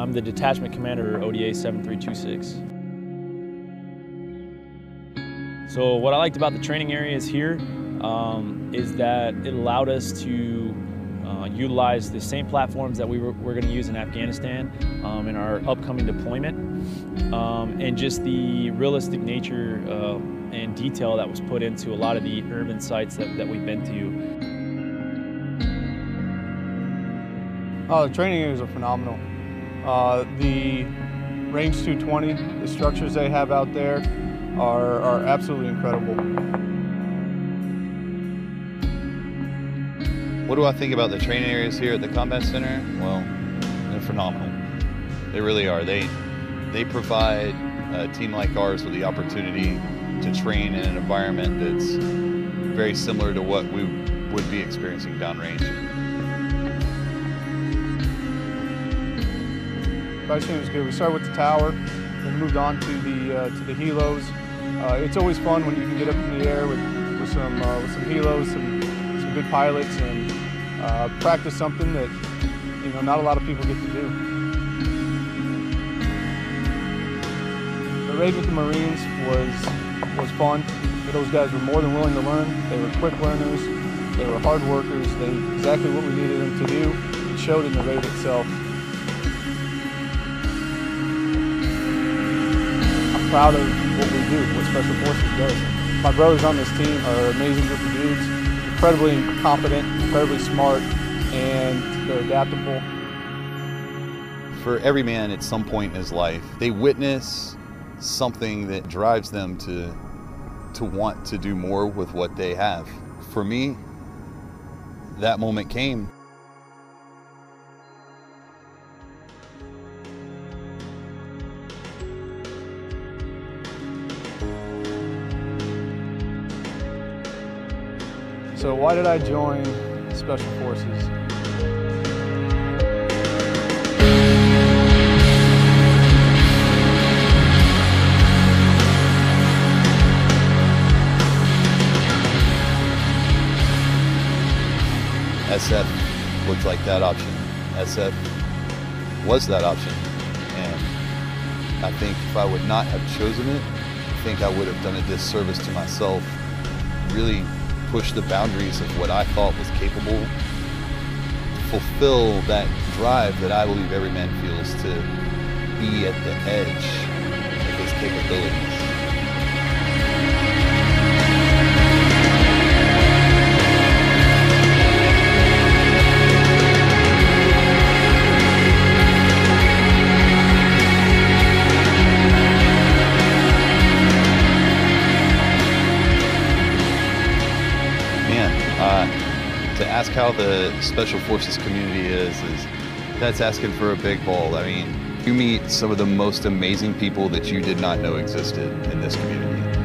I'm the detachment commander, ODA 7326. So what I liked about the training areas here um, is that it allowed us to uh, utilize the same platforms that we were, we're going to use in Afghanistan um, in our upcoming deployment, um, and just the realistic nature uh, and detail that was put into a lot of the urban sites that, that we've been to. Oh, the training areas are phenomenal. Uh, the Range 220, the structures they have out there are, are absolutely incredible. What do I think about the training areas here at the Combat Center? Well, they're phenomenal. They really are. They they provide a team like ours with the opportunity to train in an environment that's very similar to what we would be experiencing downrange. Flight training was good. We started with the tower, then moved on to the uh, to the helos. Uh, it's always fun when you can get up in the air with, with some uh, with some helos, some some good pilots, and uh, practice something that you know not a lot of people get to do. The raid with the Marines was was fun. Those guys were more than willing to learn. They were quick learners. They were hard workers. They knew exactly what we needed them to do. It showed in the raid itself. Proud of what we do, what Special Forces does. My brothers on this team are an amazing group of dudes, incredibly competent, incredibly smart, and they're adaptable. For every man at some point in his life, they witness something that drives them to to want to do more with what they have. For me, that moment came. So why did I join Special Forces? SF looked like that option. SF was that option. And I think if I would not have chosen it, I think I would have done a disservice to myself, really push the boundaries of what I thought was capable, fulfill that drive that I believe every man feels to be at the edge of his capabilities. Ask how the Special Forces community is, is that's asking for a big ball. I mean, you meet some of the most amazing people that you did not know existed in this community.